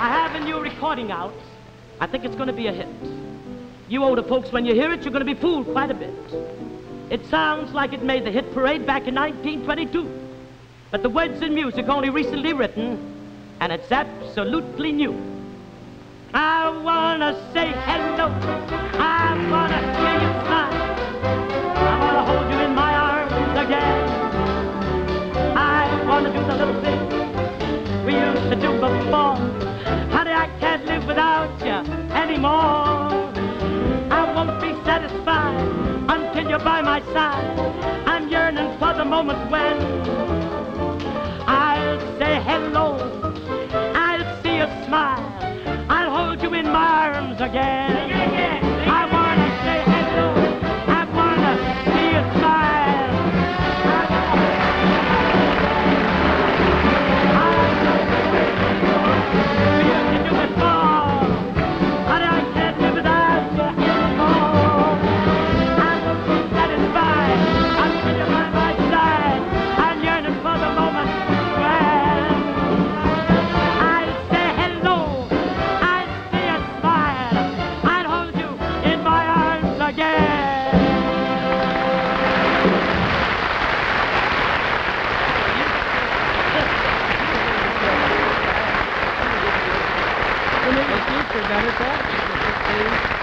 I have a new recording out. I think it's going to be a hit. You older folks, when you hear it, you're going to be fooled quite a bit. It sounds like it made the hit parade back in 1922. But the words and music only recently written, and it's absolutely new. I wanna say hello. I wanna hear you smile. I wanna hold you in my arms again. I wanna do the little thing we used to do before without you anymore. I won't be satisfied until you're by my side. I'm yearning for the moment when I'll say hello. I'll see a smile. I'll hold you in my arms again. Mr. Venables,